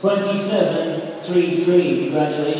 27-3-3. Congratulations.